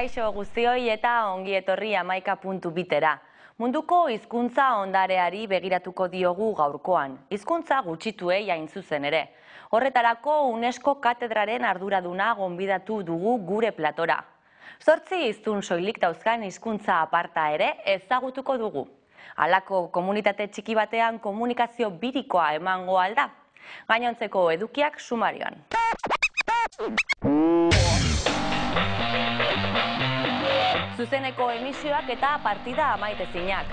Kaixo guztioi eta ongi etorri amaika puntu bitera. Munduko hizkuntza ondareari begiratuko diogu gaurkoan. Hizkuntza gutxituei hain zuzen ere. Horretarako UNESCO katedraren arduraduna gonbidatu dugu gure platora. Zortzi hiztun soilik dauzkan hizkuntza aparta ere ezagutuko dugu. Halako komunitate txiki batean komunikazio birikoa emango alda. Gainontzeko edukiak sumarioan. Zuzeneko emisioak eta partida amaitezinak.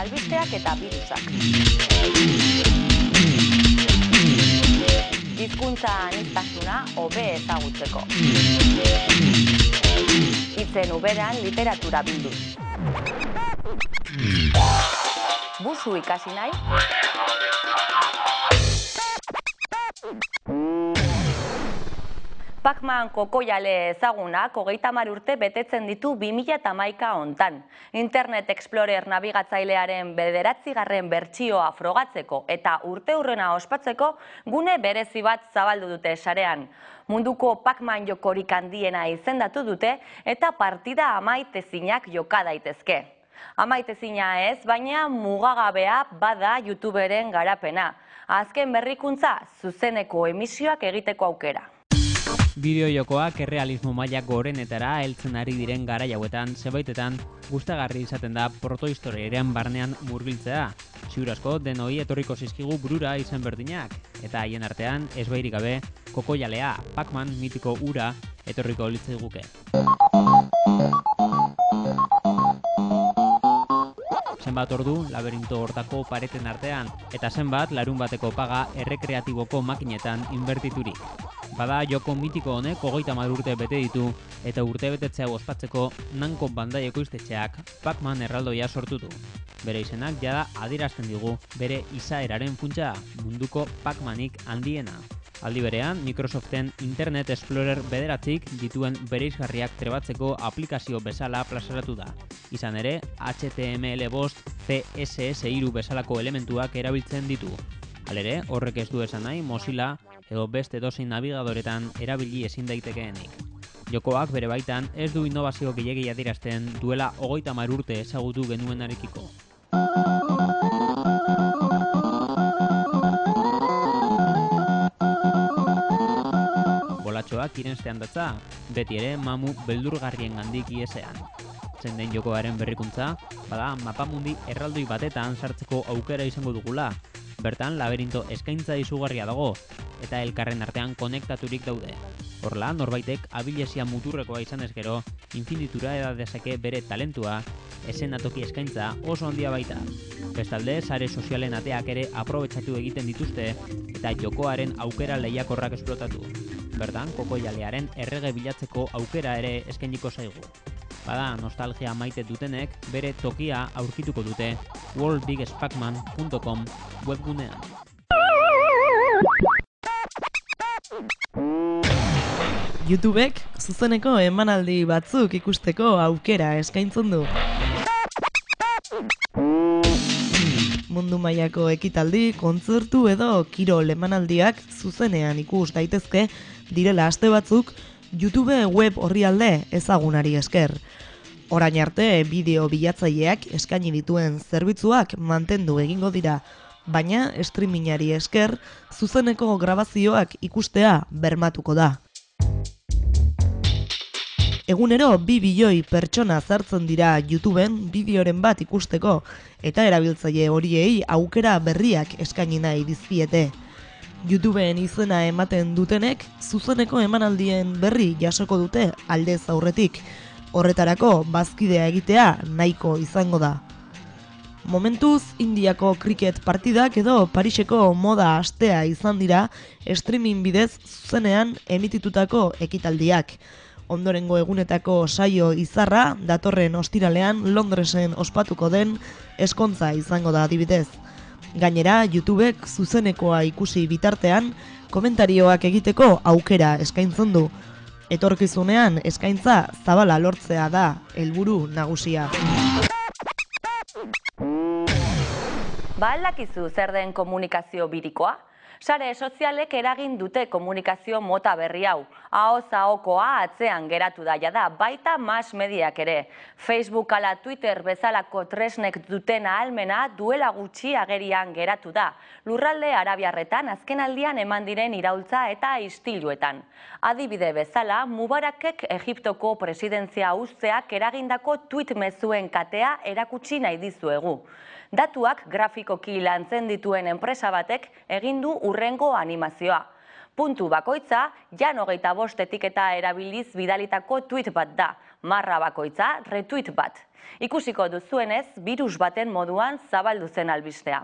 Albisteak eta virusak. Hizkuntza aniztasuna hobe ezagutzeko. Itzen uberan literatura bilduz. Busu ikasi nahi? Pacman kokoiale ezagunak hogeita mar urte betetzen ditu 2008 hontan. Internet Explorer nabigatzailearen bederatzigarren bertsioa frogatzeko eta urte hurrena ospatzeko gune berezi bat zabaldu dute sarean. Munduko Pacman jokorik handiena izendatu dute eta partida amaitezinak joka daitezke. Amaitezina ez, baina mugagabea bada YouTuberen garapena. Azken berrikuntza zuzeneko emisioak egiteko aukera. Bideojokoak errealismo maila gorenetara heltzen ari diren gara hauetan zebaitetan gustagarri izaten da protohistoriaren barnean murgiltzea. Ziurazko denoi etorriko zizkigu burura izen berdinak, eta haien artean ezbairik gabe kokoialea, Pac-Man mitiko ura etorriko litzaiguke. zenbat ordu laberinto hortako pareten artean, eta zenbat larun bateko paga errekreatiboko makinetan inbertiturik. Bada joko mitiko honek hogeita urte bete ditu eta urte betetzea ospatzeko nanko bandaieko iztetxeak Pac-Man erraldoia sortu du. Bere izenak jada adirazten digu bere izaeraren funtsa munduko Pac-Manik handiena. Aldi berean, Microsoften Internet Explorer bederatzik dituen bereizgarriak trebatzeko aplikazio bezala plazaratu da. Izan ere, HTML bost CSS3 bezalako elementuak erabiltzen ditu. Halere, horrek ez du esan nahi Mozilla edo beste dozein navigadoretan erabili ezin daitekeenik. Jokoak bere baitan ez du innovazio gehiagia dirazten duela hogeita urte ezagutu genuen arekiko. bolatxoak irenstean datza, beti ere mamu beldurgarrien gandik iesean. Zen den jokoaren berrikuntza, bada mapamundi erraldoi batetan sartzeko aukera izango dugula. Bertan, laberinto eskaintza izugarria dago, eta elkarren artean konektaturik daude. Horla, norbaitek abilesia muturrekoa izan ezkero, infinitura edadezake bere talentua, esen atoki eskaintza oso handia baita. Bestalde, sare sozialen ateak ere aprobetsatu egiten dituzte, eta jokoaren aukera lehiakorrak esplotatu bertan kokoialearen errege bilatzeko aukera ere eskainiko zaigu. Bada, nostalgia maite dutenek bere tokia aurkituko dute worldbigespacman.com webgunean. YouTubek zuzeneko emanaldi batzuk ikusteko aukera eskaintzen du. Mundu mailako ekitaldi, kontzertu edo kirol emanaldiak zuzenean ikus daitezke direla aste batzuk YouTube web orrialde ezagunari esker. Orain arte bideo bilatzaileak eskaini dituen zerbitzuak mantendu egingo dira, baina streamingari esker zuzeneko grabazioak ikustea bermatuko da. Egunero bi bilioi pertsona zartzen dira YouTubeen bideoren bat ikusteko eta erabiltzaile horiei aukera berriak eskaini nahi dizkiete. YouTubeen izena ematen dutenek zuzeneko emanaldien berri jasoko dute aldez aurretik. Horretarako bazkidea egitea nahiko izango da. Momentuz, Indiako kriket partidak edo Pariseko moda astea izan dira streaming bidez zuzenean emititutako ekitaldiak. Ondorengo egunetako saio izarra datorren ostiralean Londresen ospatuko den eskontza izango da adibidez. Gainera, YouTubek zuzenekoa ikusi bitartean, komentarioak egiteko aukera eskaintzen du. Etorkizunean eskaintza zabala lortzea da helburu nagusia. Ba aldakizu zer den komunikazio birikoa? Sare sozialek eragin dute komunikazio mota berri hau. Ahoz ahokoa atzean geratu da da, baita mas mediak ere. Facebook ala Twitter bezalako tresnek duten ahalmena duela gutxi agerian geratu da. Lurralde arabiarretan azken aldian eman diren iraultza eta istiluetan. Adibide bezala, Mubarakek Egiptoko presidentzia usteak eragindako tweet mezuen katea erakutsi nahi dizuegu. Datuak grafikoki lantzen dituen enpresa batek egin du urrengo animazioa. Puntu bakoitza, jan hogeita bost etiketa erabiliz bidalitako tweet bat da. Marra bakoitza, retweet bat. Ikusiko duzuenez, virus baten moduan zabaldu zen albistea.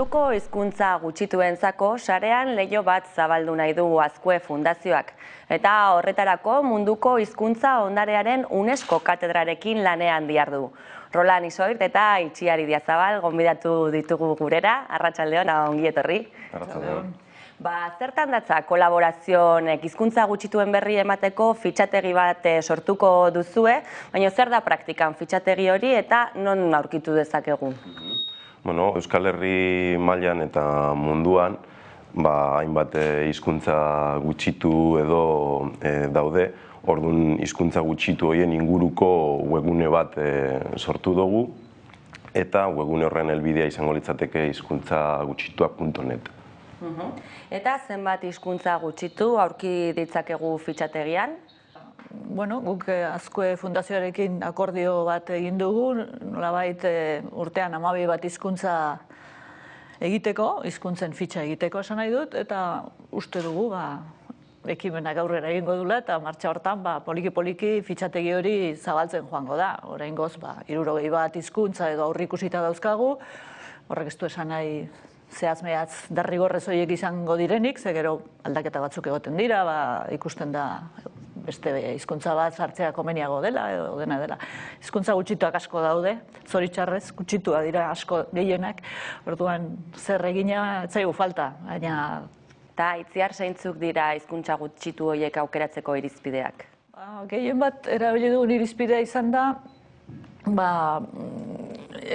Munduko hizkuntza gutxituentzako sarean leio bat zabaldu nahi du Azkue Fundazioak eta horretarako munduko hizkuntza ondarearen UNESCO katedrarekin lanean diardu. Rolan Isoirt eta Itxiari Diazabal gonbidatu ditugu gurera, arratsaldeon ongi etorri. Arratsaldeon. Ba, zertan datza kolaborazionek hizkuntza gutxituen berri emateko fitxategi bat eh, sortuko duzue, baina zer da praktikan fitxategi hori eta non aurkitu dezakegu? Bueno, Euskal Herri mailan eta munduan ba, hainbat eh, hizkuntza gutxitu edo eh, daude, orduan hizkuntza gutxitu horien inguruko webgune bat eh, sortu dugu eta webgune horren helbidea izango litzateke hizkuntza gutxituak.net. Eta zenbat hizkuntza gutxitu aurki ditzakegu fitxategian? Bueno, guk eh, Azkue Fundazioarekin akordio bat egin dugu, nolabait eh, urtean amabi bat hizkuntza egiteko, hizkuntzen fitxa egiteko esan nahi dut, eta uste dugu, ba, ekimenak aurrera egingo dula, eta martxa hortan, ba, poliki-poliki fitxategi hori zabaltzen joango da. Orain goz, ba, irurogei bat hizkuntza edo aurrikusita dauzkagu, horrek ez du esan nahi zehaz mehatz derrigorrez horiek izango direnik, ze gero aldaketa batzuk egoten dira, ba, ikusten da beste hizkuntza bat sartzea komeniago dela edo dena dela. Hizkuntza gutxituak asko daude, zoritxarrez gutxitua dira asko gehienak. Orduan zer egina zaigu falta, baina Eta itziar zeintzuk dira hizkuntza gutxitu horiek aukeratzeko irizpideak? ba, gehien bat erabili dugun irizpidea izan da ba,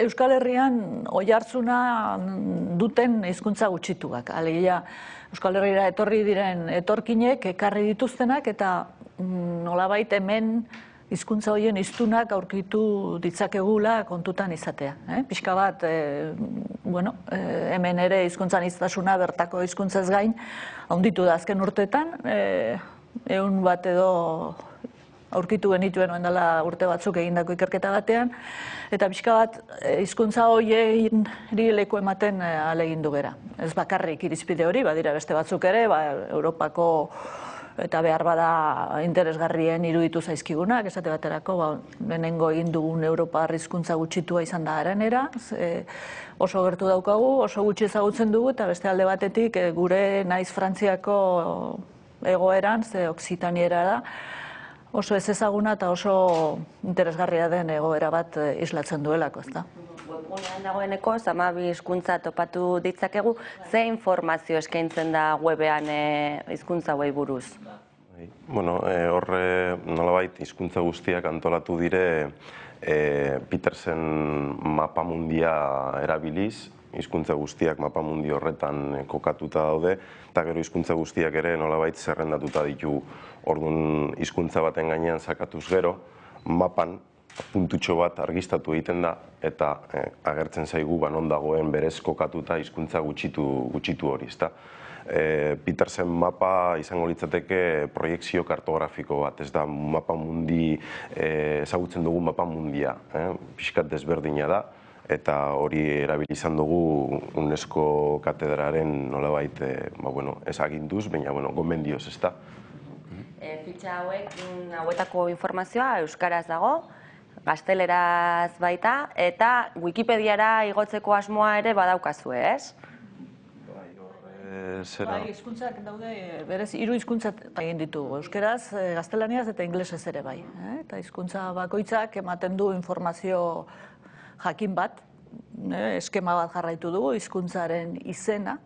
Euskal Herrian oihartzuna duten hizkuntza gutxituak. Alegia Euskal Herrira etorri diren etorkinek ekarri dituztenak eta nolabait hemen hizkuntza horien hiztunak aurkitu ditzakegula kontutan izatea. Eh? Pixka bat, e, bueno, e, hemen ere hizkuntzan iztasuna bertako hizkuntzaz gain, haunditu da azken urteetan, e, egun bat edo aurkitu genituen dela urte batzuk egindako ikerketa batean, eta pixka bat hizkuntza horien leku ematen alegindu gera. Ez bakarrik irizpide hori, badira beste batzuk ere, ba, Europako eta behar bada interesgarrien iruditu zaizkigunak, esate baterako, ba, lehenengo egin dugun Europa arrizkuntza gutxitua izan da aranera, oso gertu daukagu, oso gutxi ezagutzen dugu, eta beste alde batetik e, gure naiz Frantziako egoeran, ze Oksitaniera da, oso ez ezaguna eta oso interesgarria den egoera bat e, islatzen duelako, ezta. Webgunean dagoeneko, zamabi hizkuntza topatu ditzakegu, ze informazio eskaintzen da webean e, hizkuntza hauei buruz? Bai, bueno, e, horre nolabait hizkuntza guztiak antolatu dire e, Petersen mapa mundia erabiliz, hizkuntza guztiak mapa mundi horretan kokatuta daude, eta gero hizkuntza guztiak ere nolabait zerrendatuta ditu orduan hizkuntza baten gainean sakatuz gero, mapan puntutxo bat argistatu egiten da eta eh, agertzen zaigu ba non dagoen berez kokatuta hizkuntza gutxitu gutxitu hori, ezta. E, Petersen mapa izango litzateke proiektzio kartografiko bat, ez da mapa mundi e, ezagutzen dugu mapa mundia, eh? pixkat desberdina da eta hori erabili izan dugu UNESCO katedraren nolabait e, ba, bueno, ezaginduz, baina bueno, gomendioz, ezta. E, fitxa hauek, hauetako informazioa euskaraz dago, gazteleraz baita, eta Wikipediara igotzeko asmoa ere badaukazue, ez? Bai, zera. Bai, hizkuntzak daude, berez, hiru hizkuntzat egin ditugu. Euskeraz, eh, gaztelaniaz eta inglesez ere bai. Eh? Eta hizkuntza bakoitzak ematen du informazio jakin bat, eh? eskema bat jarraitu dugu, hizkuntzaren izena,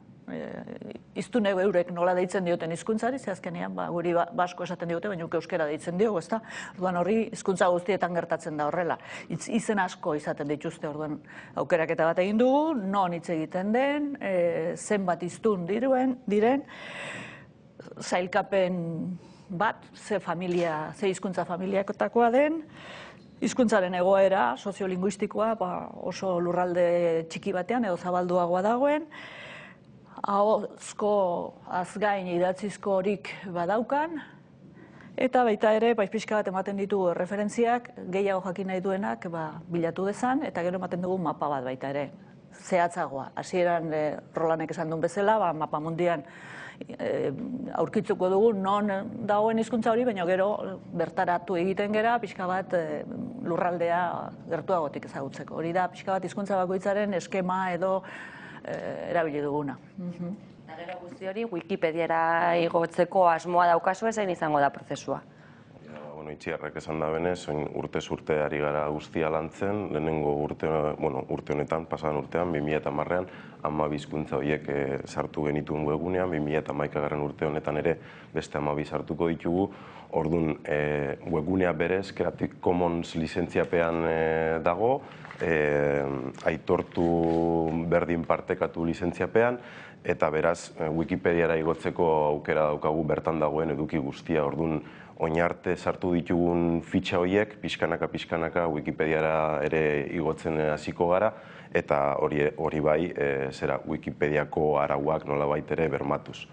iztune eurek nola deitzen dioten hizkuntzari, ze azkenean ba, guri ba, basko esaten diote, baina euskera deitzen diogu, ezta? Orduan horri hizkuntza guztietan gertatzen da horrela. Itz, izen asko izaten dituzte orduan aukeraketa bat egin dugu, non hitz egiten den, e, zenbat iztun diruen, diren, zailkapen bat, ze familia, ze hizkuntza familiakotakoa den, Hizkuntzaren egoera soziolinguistikoa ba, oso lurralde txiki batean edo zabalduagoa dagoen, ahozko azgain idatzizko horik badaukan, eta baita ere, baiz pixka bat ematen ditu referentziak, gehiago jakin nahi duenak ba, bilatu dezan, eta gero ematen dugu mapa bat baita ere, zehatzagoa. Hasieran e, Rolanek esan duen bezala, ba, mapa mundian e, aurkitzuko dugu non dagoen hizkuntza hori, baina gero bertaratu egiten gera, pixka bat e, lurraldea gertuagotik ezagutzeko. Hori da, pixka bat hizkuntza bakoitzaren eskema edo Eh, erabili duguna. Eta gero guzti hori Wikipediara igotzeko asmoa daukazu ezen izango da prozesua. Ja, bueno, itxiarrek esan da benez, urte urte ari gara guztia lantzen, lehenengo urte, bueno, urte honetan, pasadan urtean, 2000 eta marrean, ama bizkuntza horiek e, sartu genituen webunean, 2000 eta maikagaren urte honetan ere beste ama sartuko ditugu, Orduan, e, webgunea berez, Creative Commons lizentziapean e, dago, e, aitortu berdin partekatu lizentziapean, eta beraz, e, Wikipediara igotzeko aukera daukagu bertan dagoen eduki guztia. Orduan, oinarte sartu ditugun fitxa horiek, pixkanaka pixkanaka Wikipediara ere igotzen hasiko gara, eta hori, hori bai, e, zera Wikipediako arauak nola baitere bermatuz.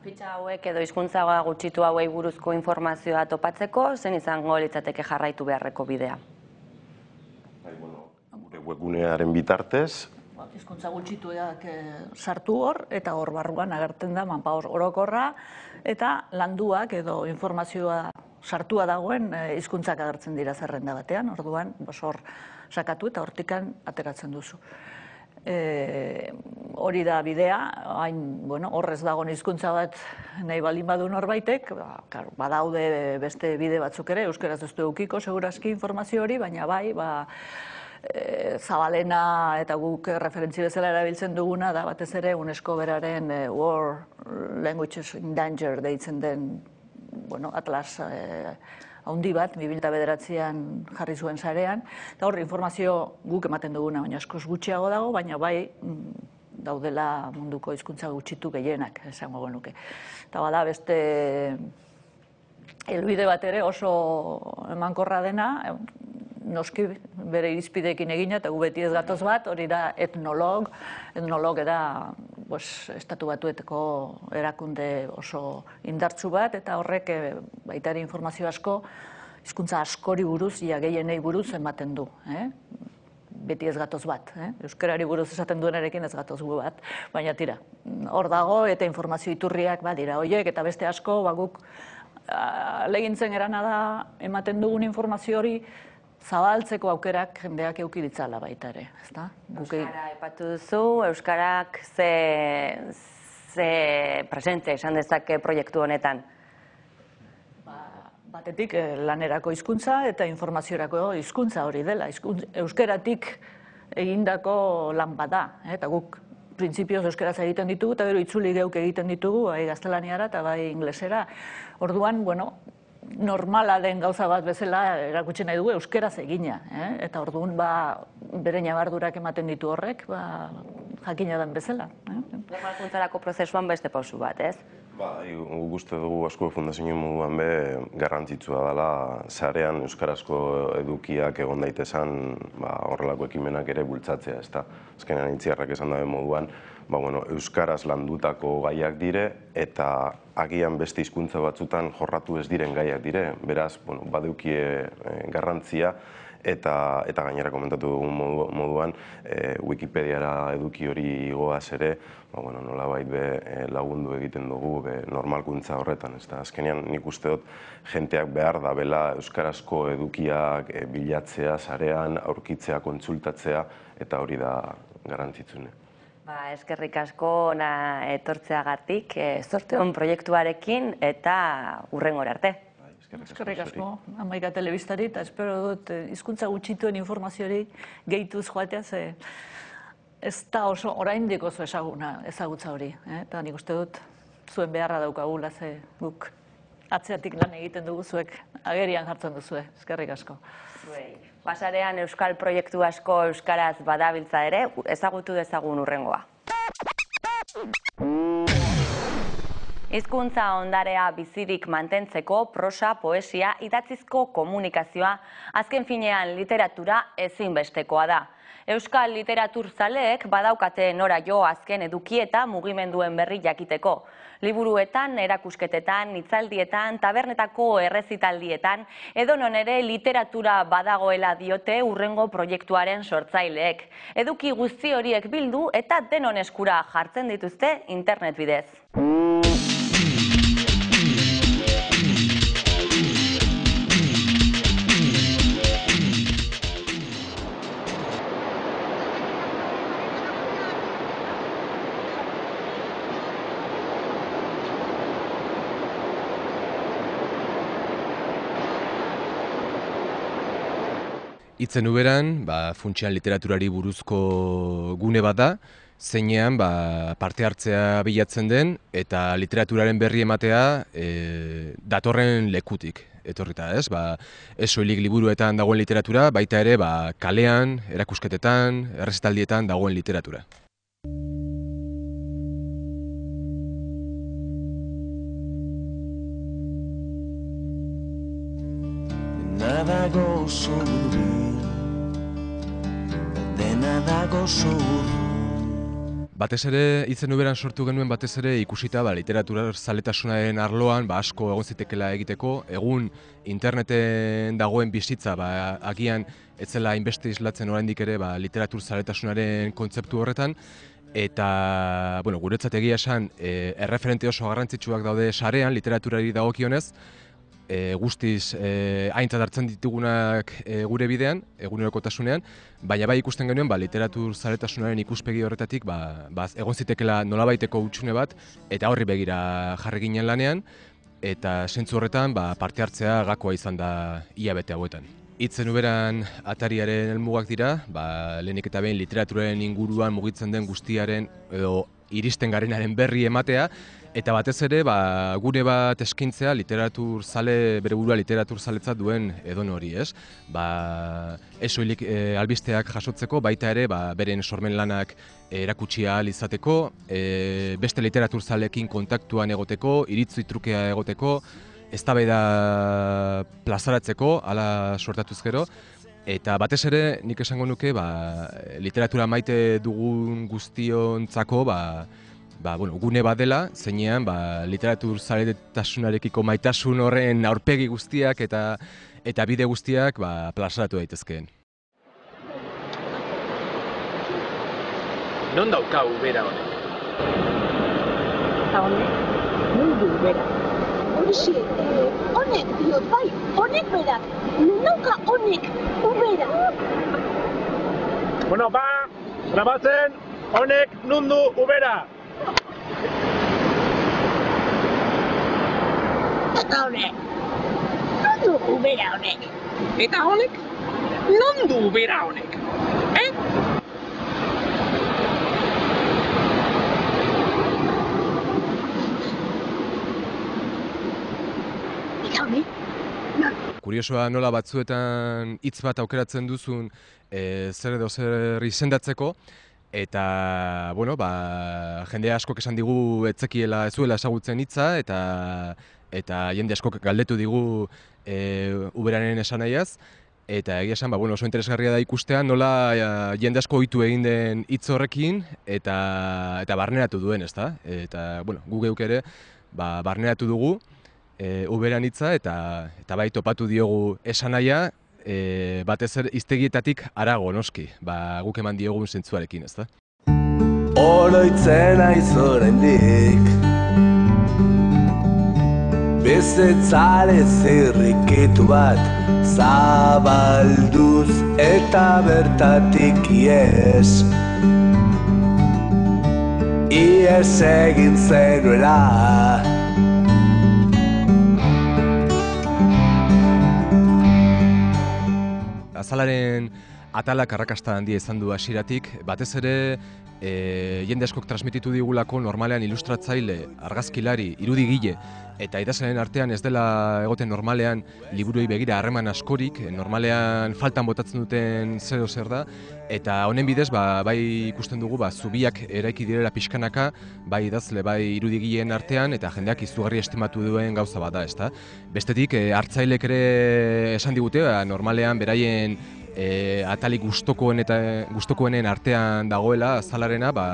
Fitxa hauek edo hizkuntza gutxitu hauei buruzko informazioa topatzeko, zen izango litzateke jarraitu beharreko bidea webgunearen bitartez. Hizkuntza gutxituak e, sartu hor, eta hor barruan agertzen da manpa orokorra, eta landuak edo informazioa sartua dagoen eh, hizkuntzak agertzen dira zerrenda batean, orduan hor sakatu eta hortikan ateratzen duzu. E, hori da bidea, hain, bueno, horrez dago hizkuntza bat nahi baldin badu norbaitek, ba, badaude beste bide batzuk ere, euskaraz ez du eukiko, seguraski informazio hori, baina bai, ba, e, zabalena eta guk referentzi bezala erabiltzen duguna da batez ere UNESCO beraren e, War Languages in Danger deitzen den bueno, atlas e, haundi bat, 2000 bederatzean jarri zuen zarean, eta horri informazio guk ematen duguna, baina askoz gutxiago dago, baina bai mm, daudela munduko hizkuntza gutxitu gehienak, esango genuke. Eta bada beste helbide bat ere oso emankorra dena, noski bere irizpideekin egina, eta gu beti ez gatoz bat, hori da etnolog, etnolog da pues, estatu batueteko erakunde oso indartsu bat, eta horrek e, baita informazio asko, hizkuntza askori buruz, ia gehienei buruz ematen du. Eh? beti ez gatoz bat. Eh? Euskarari buruz esaten duenarekin ez gatoz gu bat. Baina tira, hor dago eta informazio iturriak badira hoiek eta beste asko baguk legintzen erana da ematen dugun informazio hori zabaltzeko aukerak jendeak euki ditzala baita ere, ezta? Euskara epatu duzu, euskarak ze ze presente esan dezake proiektu honetan. Batetik eh, lanerako hizkuntza eta informaziorako hizkuntza hori dela. Euskeratik egindako lan bada, eh, eta guk printzipioz euskaraz egiten ditugu, eta gero itzuli geuk egiten ditugu, bai gaztelaniara eta bai inglesera. Orduan, bueno, normala den gauza bat bezala erakutsi nahi dugu euskeraz egina, eh? eta orduan ba, bere nabardurak ematen ditu horrek, ba, jakina den bezala. Eh? Normalkuntzarako prozesuan beste pausu bat, ez? Ba, guk uste dugu asko fundazio moduan be garrantzitsua dela sarean euskarazko edukiak egon daitezan ba, horrelako ekimenak ere bultzatzea, ezta. Azkenean intziarrak esan dabe moduan, ba, bueno, euskaraz landutako gaiak dire eta agian beste hizkuntza batzutan jorratu ez diren gaiak dire. Beraz, bueno, badeukie eh, garrantzia eta eta gainera komentatu dugun moduan e, Wikipediara eduki hori goaz ere, ba bueno, nolabait be e, lagundu egiten dugu be normalkuntza horretan, ezta. Azkenean nik uste dut jenteak behar da bela euskarazko edukiak e, bilatzea sarean, aurkitzea, kontsultatzea eta hori da garrantzitsune. Ba, eskerrik asko na etortzeagatik, e, zorte proiektuarekin eta urrengora arte. Eskerrik asko, amaika telebistari, eta espero dut eh, hizkuntza gutxituen informaziori gehituz joatea, ze ez da oso orain oso ezaguna, ezagutza hori. Eh? Eta nik uste dut zuen beharra daukagula, ze guk atzeatik lan egiten dugu zuek agerian jartzen duzue. Eskerrik asko. Pasarean Euskal Proiektu asko Euskaraz badabiltza ere, ezagutu dezagun urrengoa. Hizkuntza ondarea bizirik mantentzeko prosa, poesia, idatzizko komunikazioa, azken finean literatura ezinbestekoa da. Euskal literatur zaleek badaukate nora jo azken edukieta mugimenduen berri jakiteko. Liburuetan, erakusketetan, itzaldietan, tabernetako errezitaldietan, edo non ere literatura badagoela diote urrengo proiektuaren sortzaileek. Eduki guzti horiek bildu eta denon eskura jartzen dituzte internet bidez. Itzen uberan, ba, funtsian literaturari buruzko gune bat da, zeinean ba, parte hartzea bilatzen den eta literaturaren berri ematea e, datorren lekutik. Etorrita ez, ba, ez soilik liburuetan dagoen literatura, baita ere ba, kalean, erakusketetan, errezitaldietan dagoen literatura. Nada gozo dena dago Batez ere, itzen uberan sortu genuen batez ere ikusita ba, literatura zaletasunaren arloan ba, asko egon zitekela egiteko. Egun interneten dagoen bizitza, ba, agian etzela inbeste islatzen oraindik ere ba, literatur zaletasunaren kontzeptu horretan. Eta, bueno, guretzat egia esan, e, erreferente oso garrantzitsuak daude sarean literaturari dagokionez, e, guztiz e, aintzat hartzen ditugunak e, gure bidean, egunerokotasunean, baina bai ikusten genuen ba, literatur zaretasunaren ikuspegi horretatik ba, ba, egon zitekela nolabaiteko utxune bat, eta horri begira jarri ginen lanean, eta sentzu horretan ba, parte hartzea gakoa izan da bete hauetan. Itzen uberan atariaren helmugak dira, ba, lehenik eta behin literaturaren inguruan mugitzen den guztiaren edo iristen garenaren berri ematea, Eta batez ere, ba, gune bat eskintzea literatur zale, bere burua literatur zaletzat duen edon hori, ez? Ba, ez oilik e, albisteak jasotzeko, baita ere, ba, beren sormen lanak erakutsia izateko, e, beste literatur zalekin kontaktuan egoteko, iritzu itrukea egoteko, eztabaida plazaratzeko, hala sortatuz gero, eta batez ere nik esango nuke ba, literatura maite dugun guztiontzako ba, ba, bueno, gune bat dela, zeinean ba, literatur zaretasunarekiko maitasun horren aurpegi guztiak eta eta bide guztiak ba, plazaratu daitezkeen. Non dauka ubera honek? Eta honek, mundu bera. Horixe, eh, honek diot, bai, honek berak. Nunauka honek, ubera. Bueno, ba, grabatzen, honek nundu ubera. Eta honek, nundu ubera honek. Eta honek, nondu ubera honek. Eh? Eta honek, Kuriosoa nola batzuetan hitz bat aukeratzen duzun e, zer edo zer izendatzeko, eta, bueno, ba, jende askok esan digu etzekiela ez zuela ezagutzen hitza, eta eta jende askok galdetu digu e, uberaren esanaiaz, eta egia esan, ba, bueno, oso interesgarria da ikustea nola e, jende asko ohitu egin den hitz horrekin, eta, eta barneratu duen, ezta? Eta, bueno, gu geuk ere, ba, barneratu dugu, e, uberan hitza eta eta bai topatu diogu esanaia e, batez ere hiztegietatik harago noski. Ba, guk eman diogun zentzuarekin, ezta? Oroitzen aiz oraindik Bezetzare zirrikitu bat Zabalduz eta bertatik ies Ies egin zenuela Azalaren atalak arrakasta handia izan du hasieratik, batez ere e, jende askok transmititu digulako normalean ilustratzaile, argazkilari, irudigile eta idazleen artean ez dela egoten normalean liburuei begira harreman askorik, normalean faltan botatzen duten zer zer da, eta honen bidez ba, bai ikusten dugu ba, zubiak eraiki direla pixkanaka, bai idazle, bai irudigileen artean, eta jendeak izugarri estimatu duen gauza bat da, ezta? Bestetik, e, hartzailek ere esan digute, ba, normalean beraien e, atalik gustokoen eta gustokoenen artean dagoela azalarena, ba,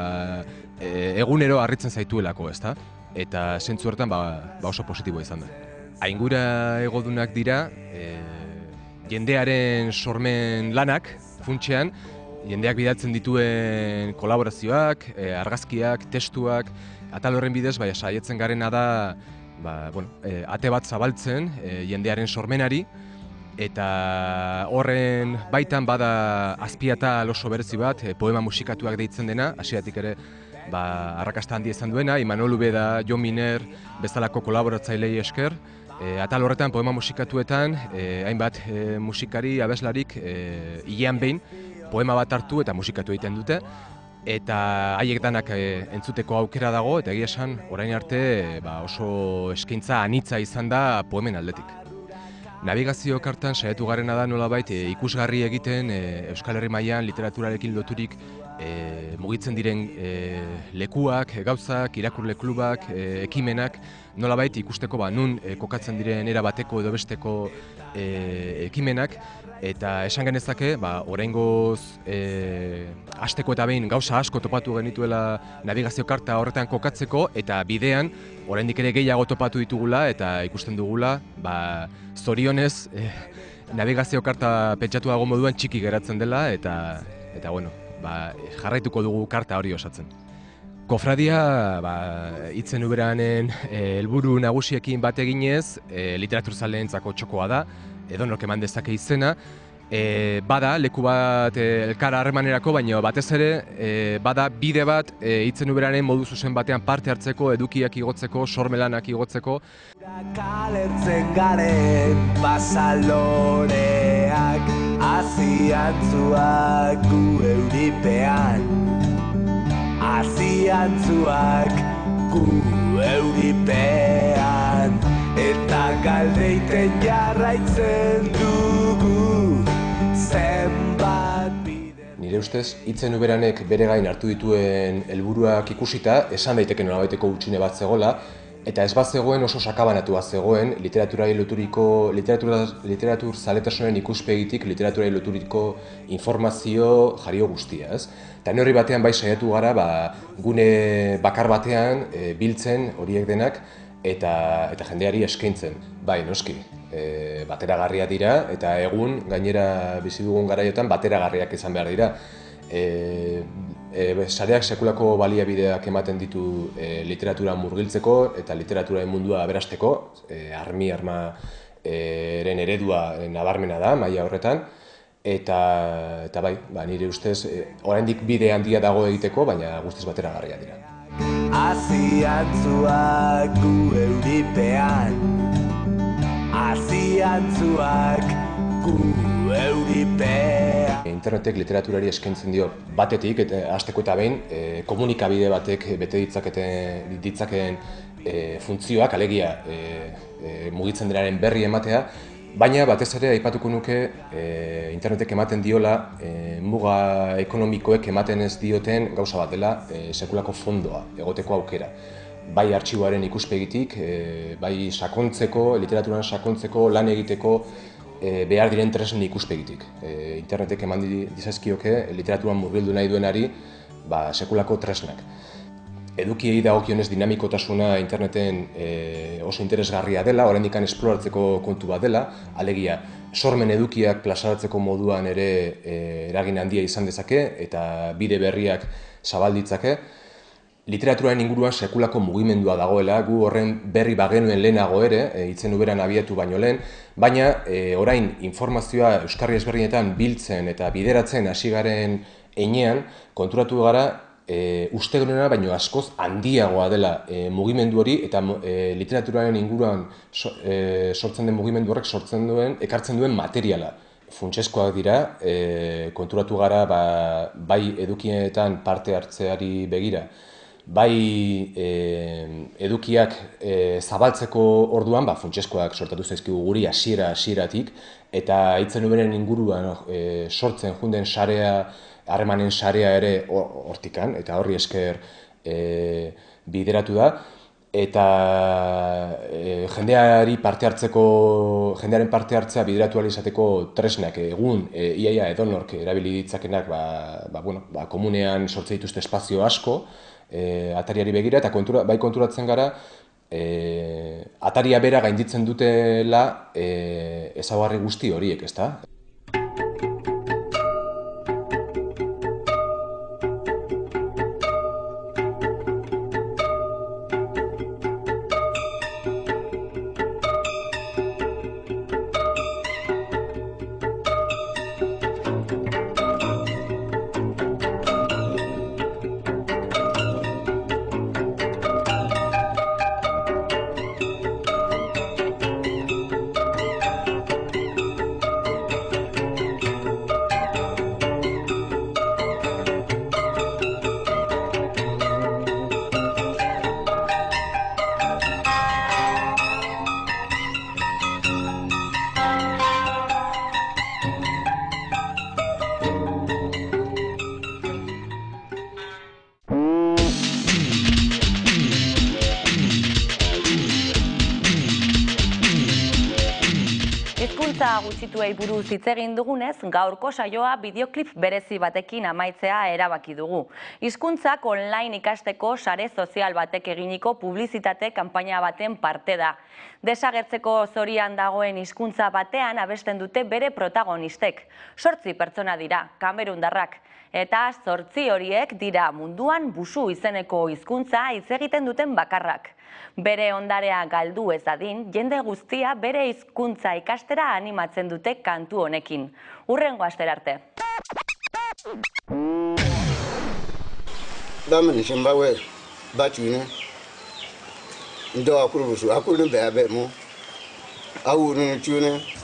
e, egunero harritzen zaituelako, ezta? Eta zentzu hortan ba, ba oso positiboa izan da. Aingura egodunak dira, e, jendearen sormen lanak, funtsean, jendeak bidatzen dituen kolaborazioak, e, argazkiak, testuak, atal horren bidez, bai, saietzen garena da, ba, bueno, e, ate bat zabaltzen e, jendearen sormenari, eta horren baitan bada azpiata oso berezi bat, e, poema musikatuak deitzen dena, hasiatik ere ba, arrakasta handi izan duena, Imanol Ubeda, Jon Miner, bezalako kolaboratzailei esker, e, atal horretan poema musikatuetan, e, hainbat e, musikari, abeslarik, e, hilean behin, poema bat hartu eta musikatu egiten dute, eta haiek danak e, entzuteko aukera dago, eta egia esan, orain arte ba, oso eskaintza anitza izan da poemen aldetik. Navigazio kartan saiatu garena da nolabait e, ikusgarri egiten e, Euskal Herri mailan literaturarekin loturik e, mugitzen diren e, lekuak, gauzak, irakurle klubak, e, ekimenak, nolabait ikusteko ba, nun e, kokatzen diren era bateko edo besteko e, ekimenak, eta esan genezake, ba, oraingoz e, asteko eta behin gauza asko topatu genituela navigazio karta horretan kokatzeko, eta bidean, oraindik ere gehiago topatu ditugula, eta ikusten dugula, ba, zorionez, e, navigazio karta pentsatu dago moduan txiki geratzen dela, eta, eta bueno, ba, jarraituko dugu karta hori osatzen. Kofradia, ba, itzen uberanen helburu nagusiekin bat eginez, e, literaturzaleentzako txokoa da, edo nork eman dezake izena, e, bada leku bat e, elkara harremanerako, baina batez ere e, bada bide bat e, itzen uberanen modu zuzen batean parte hartzeko, edukiak igotzeko, sormelanak igotzeko. Kalertzen garen pasaloreak Aziantzuak gu euripean Aziantzuak gu euripean Eta galdeiten jarraitzen dugu Zenbat bide Nire ustez, itzen uberanek bere gain hartu dituen helburuak ikusita, esan daiteke nolabaiteko utxune bat zegola, eta ez bat zegoen oso sakabanatua zegoen literaturai loturiko, literatura, literatur zaletasunen ikuspegitik literaturai loturiko informazio jario guztia, ez? Eta horri batean bai saiatu gara, ba, gune bakar batean e, biltzen horiek denak eta, eta jendeari eskaintzen. Bai, noski, e, bateragarria dira eta egun gainera bizi dugun garaiotan bateragarriak izan behar dira. E, e, sareak sekulako baliabideak ematen ditu e, literatura murgiltzeko eta literatura mundua aberasteko, e, armi arma eren eredua nabarmena da maila horretan eta eta bai, ba nire ustez e, oraindik bide handia dago egiteko, baina guztiz bateragarria dira. Aziantzuak gu euripean Aziantzuak gu euripean Internetek literaturari eskaintzen dio batetik, eta hasteko eta behin, e, komunikabide batek bete ditzakete, ditzakeen e, funtzioak, alegia e, e, mugitzen denaren berri ematea, Baina batez ere aipatuko nuke e, internetek ematen diola e, muga ekonomikoek ematen ez dioten gauza bat dela e, sekulako fondoa, egoteko aukera. Bai artxiboaren ikuspegitik, e, bai sakontzeko, literaturan sakontzeko, lan egiteko e, behar diren tresnen ikuspegitik. E, internetek eman dizazkioke literaturan murgildu nahi duenari ba, sekulako tresnak edukiei dagokionez dinamikotasuna interneten e, oso interesgarria dela, oraindik esploratzeko kontu bat dela, alegia sormen edukiak plazaratzeko moduan ere e, eragin handia izan dezake eta bide berriak zabalditzake. Literaturaren inguruan sekulako mugimendua dagoela, gu horren berri bagenuen lehenago ere, e, itzen uberan abiatu baino lehen, baina e, orain informazioa Euskarri ezberdinetan biltzen eta bideratzen hasi garen einean, konturatu gara e, uste duena baino askoz handiagoa dela e, mugimendu hori eta e, literaturaren inguruan e, sortzen den mugimendu horrek sortzen duen, ekartzen duen materiala. Funtseskoak dira, e, konturatu gara ba, bai edukienetan parte hartzeari begira, bai e, edukiak e, zabaltzeko orduan, ba, funtseskoak sortatu zaizkigu guri hasiera hasieratik eta hitzen uberen inguruan e, sortzen junden sarea harremanen sarea ere hortikan, eta horri esker e, bideratu da, eta e, jendeari parte hartzeko, jendearen parte hartzea bideratu izateko tresnak egun e, iaia edonork erabili ditzakenak ba, ba, bueno, ba, komunean sortze dituzte espazio asko e, atariari begira, eta kontura, bai konturatzen gara, e, ataria bera gainditzen dutela e, ezagarri guzti horiek, ezta? Gutxituei buruz hitz egin dugunez, gaurko saioa bideoklip berezi batekin amaitzea erabaki dugu. Hizkuntzak online ikasteko sare sozial batek eginiko publizitate kanpaina baten parte da. Desagertzeko zorian dagoen hizkuntza batean abesten dute bere protagonistek. Sortzi pertsona dira, kamerundarrak. Eta zortzi horiek dira munduan busu izeneko hizkuntza hitz egiten duten bakarrak bere ondarea galdu ez dadin, jende guztia bere hizkuntza ikastera animatzen dute kantu honekin. Urrengo aster arte. Damani Zimbabwe, batune. Ndo akuru busu, akuru be abe mu. Awu nu tune. Ni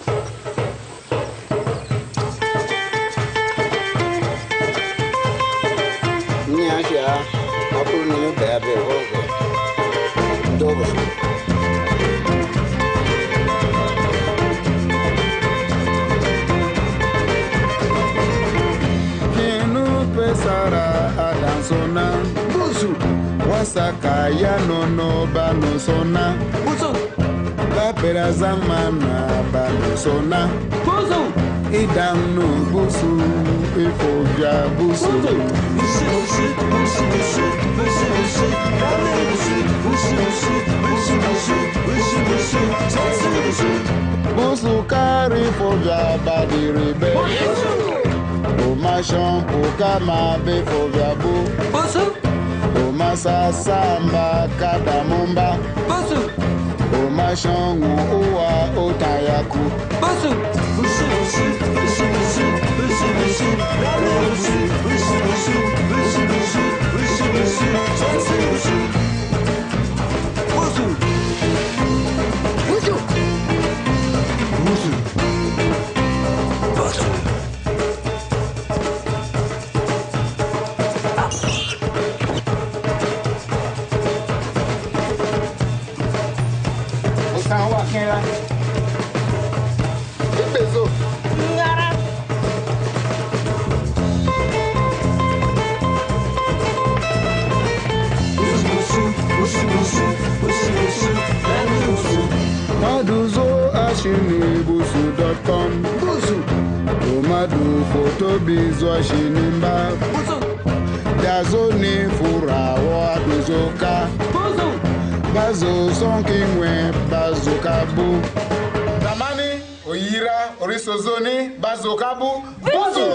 mosaka ya nono banosona. Bapela zama na banosona. Idanu busu ifovya busu. Busu kari fovya badiribe omashan pokama befovya bu. Busu masa samba kadamomba busu omashongu uwa otayaku. Busu busu busu busu busu busu busu bizwa shinimba. Dazoni furawa duzoka bazo sonkingwe bazokabu. Zamani oyira orisozoni bazokabu. Buzu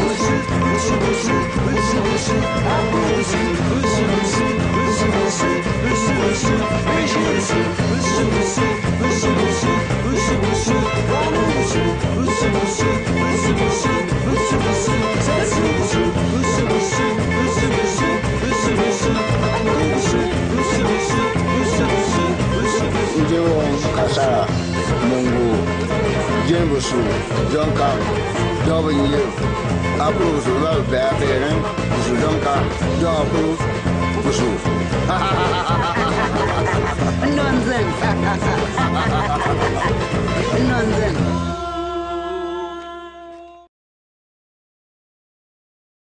Bushi, bushi, bushi, bushi, bushi, bushi, bushi, bushi, bushi, bushi, bushi, kasara mungu jembusu jonka dɔbɔ nyi apuro su lɔri bɛɛ bɛɛ rɛ su jonka dɔbɔ bezoek. Nonsense. Nonsense.